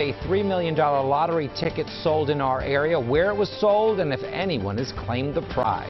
A $3 million lottery ticket sold in our area, where it was sold, and if anyone has claimed the prize.